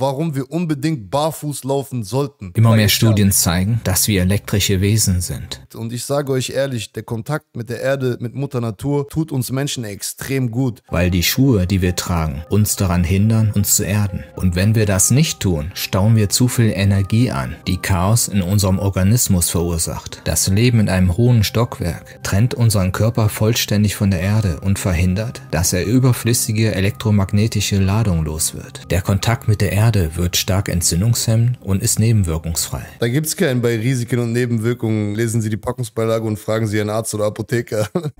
warum wir unbedingt barfuß laufen sollten. Immer mehr Studien zeigen, dass wir elektrische Wesen sind. Und ich sage euch ehrlich, der Kontakt mit der Erde, mit Mutter Natur, tut uns Menschen extrem gut. Weil die Schuhe, die wir tragen, uns daran hindern, uns zu erden. Und wenn wir das nicht tun, stauen wir zu viel Energie an, die Chaos in unserem Organismus verursacht. Das Leben in einem hohen Stockwerk trennt unseren Körper vollständig von der Erde und verhindert, dass er überflüssige elektromagnetische Ladung los wird. Der Kontakt mit der Erde wird stark entzündungshemmend und ist nebenwirkungsfrei. Da gibt es keinen bei Risiken und Nebenwirkungen. Lesen Sie die Packungsbeilage und fragen Sie Ihren Arzt oder Apotheker.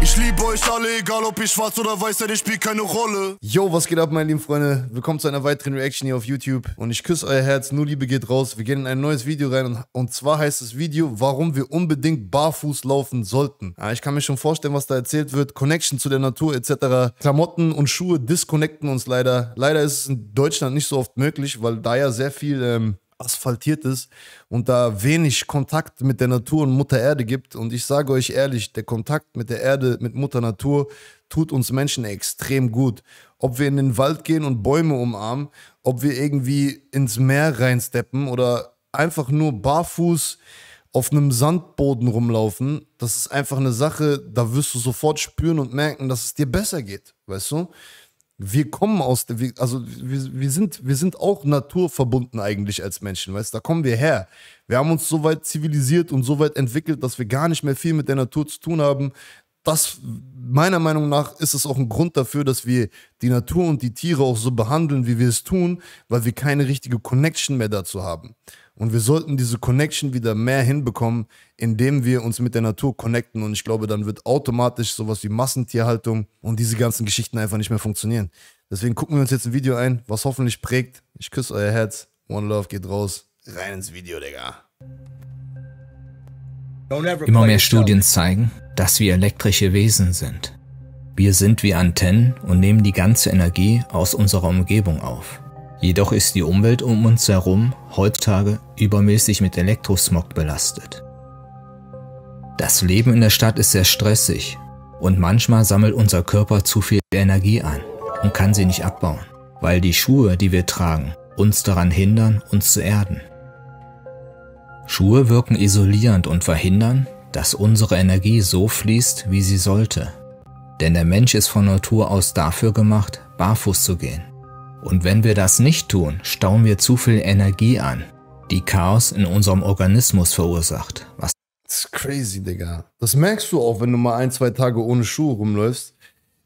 Ich liebe euch alle, egal ob ich schwarz oder weiß, das spielt keine Rolle. Yo, was geht ab, meine lieben Freunde? Willkommen zu einer weiteren Reaction hier auf YouTube. Und ich küsse euer Herz, nur Liebe geht raus. Wir gehen in ein neues Video rein und, und zwar heißt das Video, warum wir unbedingt barfuß laufen sollten. Ja, ich kann mir schon vorstellen, was da erzählt wird. Connection zu der Natur etc. Klamotten und Schuhe disconnecten uns leider. Leider ist es in Deutschland nicht so oft möglich, weil da ja sehr viel ähm, asphaltiert ist und da wenig Kontakt mit der Natur und Mutter Erde gibt. Und ich sage euch ehrlich, der Kontakt mit der Erde, mit Mutter Natur, tut uns Menschen extrem gut. Ob wir in den Wald gehen und Bäume umarmen, ob wir irgendwie ins Meer reinsteppen oder einfach nur barfuß auf einem Sandboden rumlaufen, das ist einfach eine Sache, da wirst du sofort spüren und merken, dass es dir besser geht, weißt du? Wir kommen aus der, also wir, wir, sind, wir sind auch naturverbunden eigentlich als Menschen, weißt da kommen wir her. Wir haben uns so weit zivilisiert und so weit entwickelt, dass wir gar nicht mehr viel mit der Natur zu tun haben. Das, meiner Meinung nach, ist es auch ein Grund dafür, dass wir die Natur und die Tiere auch so behandeln, wie wir es tun, weil wir keine richtige Connection mehr dazu haben. Und wir sollten diese Connection wieder mehr hinbekommen, indem wir uns mit der Natur connecten. Und ich glaube, dann wird automatisch sowas wie Massentierhaltung und diese ganzen Geschichten einfach nicht mehr funktionieren. Deswegen gucken wir uns jetzt ein Video ein, was hoffentlich prägt. Ich küsse euer Herz. One Love geht raus. Rein ins Video, Digga. Immer mehr Studien zeigen, dass wir elektrische Wesen sind. Wir sind wie Antennen und nehmen die ganze Energie aus unserer Umgebung auf. Jedoch ist die Umwelt um uns herum heutzutage übermäßig mit Elektrosmog belastet. Das Leben in der Stadt ist sehr stressig und manchmal sammelt unser Körper zu viel Energie an und kann sie nicht abbauen, weil die Schuhe, die wir tragen, uns daran hindern, uns zu erden. Schuhe wirken isolierend und verhindern, dass unsere Energie so fließt, wie sie sollte. Denn der Mensch ist von Natur aus dafür gemacht, barfuß zu gehen. Und wenn wir das nicht tun, stauen wir zu viel Energie an, die Chaos in unserem Organismus verursacht. Was das ist crazy, Digga. Das merkst du auch, wenn du mal ein, zwei Tage ohne Schuhe rumläufst.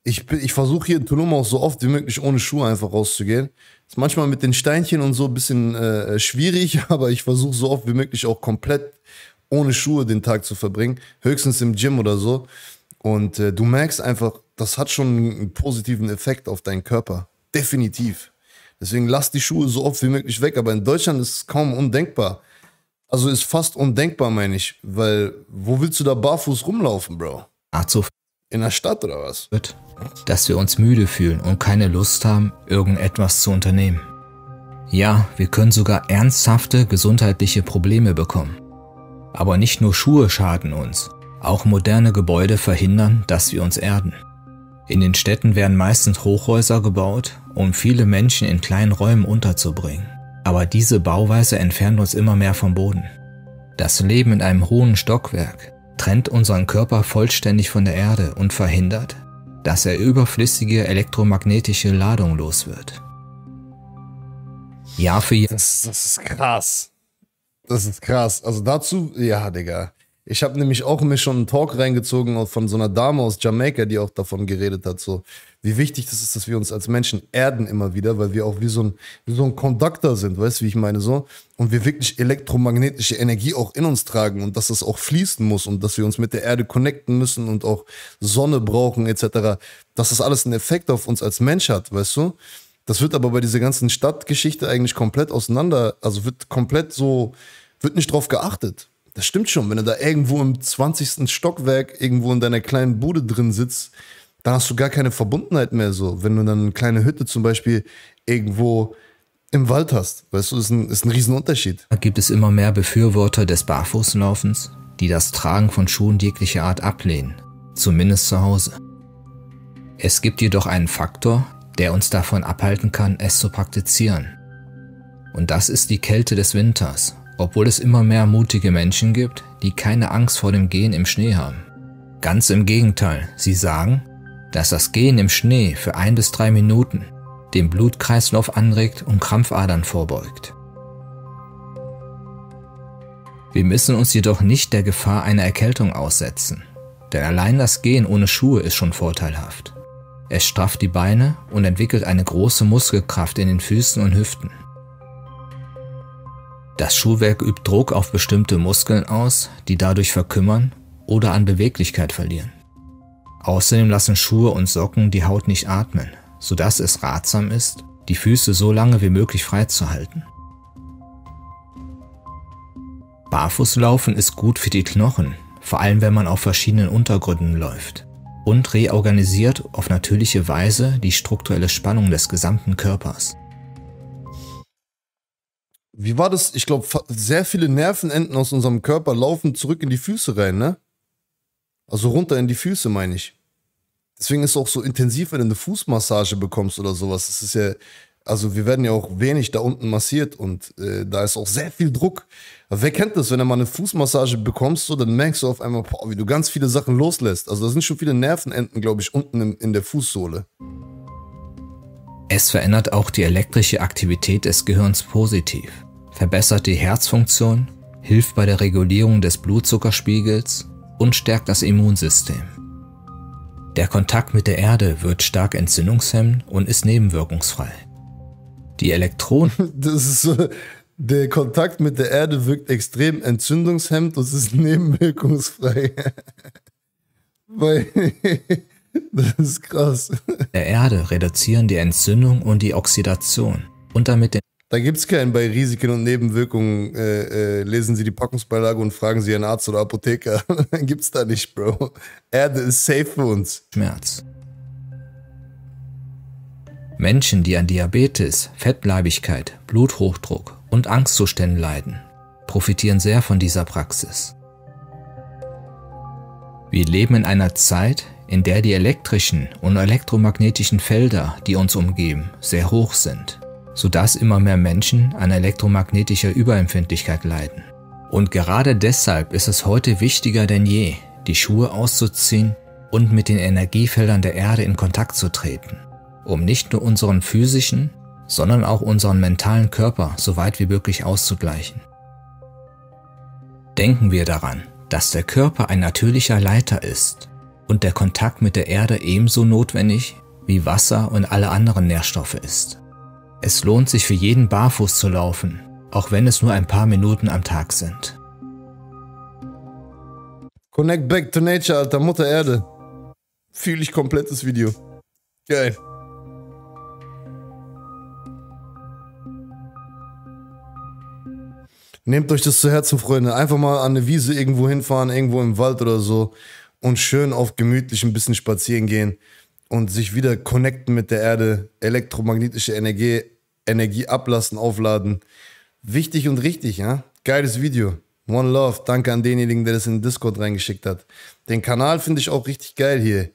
Ich, ich versuche hier in Tulum auch so oft wie möglich ohne Schuhe einfach rauszugehen. Ist manchmal mit den Steinchen und so ein bisschen äh, schwierig, aber ich versuche so oft wie möglich auch komplett ohne Schuhe den Tag zu verbringen. Höchstens im Gym oder so. Und äh, du merkst einfach, das hat schon einen positiven Effekt auf deinen Körper. Definitiv. Deswegen lass die Schuhe so oft wie möglich weg. Aber in Deutschland ist es kaum undenkbar. Also ist fast undenkbar, meine ich. Weil, wo willst du da barfuß rumlaufen, Bro? Ach so. In der Stadt oder was? Dass wir uns müde fühlen und keine Lust haben, irgendetwas zu unternehmen. Ja, wir können sogar ernsthafte gesundheitliche Probleme bekommen. Aber nicht nur Schuhe schaden uns, auch moderne Gebäude verhindern, dass wir uns erden. In den Städten werden meistens Hochhäuser gebaut, um viele Menschen in kleinen Räumen unterzubringen. Aber diese Bauweise entfernt uns immer mehr vom Boden. Das Leben in einem hohen Stockwerk trennt unseren Körper vollständig von der Erde und verhindert, dass er überflüssige elektromagnetische Ladung los wird. Jahr für Jahr. Das, das ist krass. Das ist krass. Also dazu, ja, Digga. Ich habe nämlich auch mir schon einen Talk reingezogen von so einer Dame aus Jamaika, die auch davon geredet hat, so wie wichtig das ist, dass wir uns als Menschen erden immer wieder, weil wir auch wie so ein, wie so ein Conductor sind, weißt du, wie ich meine so? Und wir wirklich elektromagnetische Energie auch in uns tragen und dass das auch fließen muss und dass wir uns mit der Erde connecten müssen und auch Sonne brauchen etc. Dass das alles einen Effekt auf uns als Mensch hat, weißt du? Das wird aber bei dieser ganzen Stadtgeschichte eigentlich komplett auseinander, also wird komplett so, wird nicht drauf geachtet. Das stimmt schon, wenn du da irgendwo im 20. Stockwerk irgendwo in deiner kleinen Bude drin sitzt, dann hast du gar keine Verbundenheit mehr so. Wenn du dann eine kleine Hütte zum Beispiel irgendwo im Wald hast, weißt du, ist ein, ist ein Riesenunterschied. Da gibt es immer mehr Befürworter des Barfußlaufens, die das Tragen von Schuhen jeglicher Art ablehnen, zumindest zu Hause. Es gibt jedoch einen Faktor, der uns davon abhalten kann, es zu praktizieren. Und das ist die Kälte des Winters, obwohl es immer mehr mutige Menschen gibt, die keine Angst vor dem Gehen im Schnee haben. Ganz im Gegenteil, sie sagen, dass das Gehen im Schnee für ein bis drei Minuten den Blutkreislauf anregt und Krampfadern vorbeugt. Wir müssen uns jedoch nicht der Gefahr einer Erkältung aussetzen, denn allein das Gehen ohne Schuhe ist schon vorteilhaft. Es strafft die Beine und entwickelt eine große Muskelkraft in den Füßen und Hüften. Das Schuhwerk übt Druck auf bestimmte Muskeln aus, die dadurch verkümmern oder an Beweglichkeit verlieren. Außerdem lassen Schuhe und Socken die Haut nicht atmen, sodass es ratsam ist, die Füße so lange wie möglich frei zu halten. Barfußlaufen ist gut für die Knochen, vor allem wenn man auf verschiedenen Untergründen läuft und reorganisiert auf natürliche Weise die strukturelle Spannung des gesamten Körpers. Wie war das? Ich glaube, sehr viele Nervenenden aus unserem Körper laufen zurück in die Füße rein, ne? Also runter in die Füße, meine ich. Deswegen ist es auch so intensiv, wenn du eine Fußmassage bekommst oder sowas. Das ist ja also wir werden ja auch wenig da unten massiert und äh, da ist auch sehr viel Druck. wer kennt das, wenn du mal eine Fußmassage bekommst, so, dann merkst du auf einmal, boah, wie du ganz viele Sachen loslässt. Also da sind schon viele Nervenenden, glaube ich, unten in, in der Fußsohle. Es verändert auch die elektrische Aktivität des Gehirns positiv, verbessert die Herzfunktion, hilft bei der Regulierung des Blutzuckerspiegels und stärkt das Immunsystem. Der Kontakt mit der Erde wird stark entzündungshemmend und ist nebenwirkungsfrei. Die Elektronen. Das ist so, der Kontakt mit der Erde wirkt extrem entzündungshemmend und ist nebenwirkungsfrei. Weil, das ist krass. Der Erde reduzieren die Entzündung und die Oxidation und damit den da gibt es keinen bei Risiken und Nebenwirkungen. Äh, äh, lesen Sie die Packungsbeilage und fragen Sie Ihren Arzt oder Apotheker. Gibt's da nicht, Bro. Erde ist safe für uns. Schmerz. Menschen, die an Diabetes, Fettleibigkeit, Bluthochdruck und Angstzuständen leiden, profitieren sehr von dieser Praxis. Wir leben in einer Zeit, in der die elektrischen und elektromagnetischen Felder, die uns umgeben, sehr hoch sind, sodass immer mehr Menschen an elektromagnetischer Überempfindlichkeit leiden. Und gerade deshalb ist es heute wichtiger denn je, die Schuhe auszuziehen und mit den Energiefeldern der Erde in Kontakt zu treten um nicht nur unseren physischen, sondern auch unseren mentalen Körper so weit wie möglich auszugleichen. Denken wir daran, dass der Körper ein natürlicher Leiter ist und der Kontakt mit der Erde ebenso notwendig wie Wasser und alle anderen Nährstoffe ist. Es lohnt sich für jeden barfuß zu laufen, auch wenn es nur ein paar Minuten am Tag sind. Connect back to nature, alter Mutter Erde. Fühle ich komplettes Video. Geil. Nehmt euch das zu Herzen, Freunde. Einfach mal an eine Wiese irgendwo hinfahren, irgendwo im Wald oder so und schön auf gemütlich ein bisschen spazieren gehen und sich wieder connecten mit der Erde, elektromagnetische Energie, Energie ablassen, aufladen. Wichtig und richtig, ja? Geiles Video. One Love. Danke an denjenigen, der das in den Discord reingeschickt hat. Den Kanal finde ich auch richtig geil hier.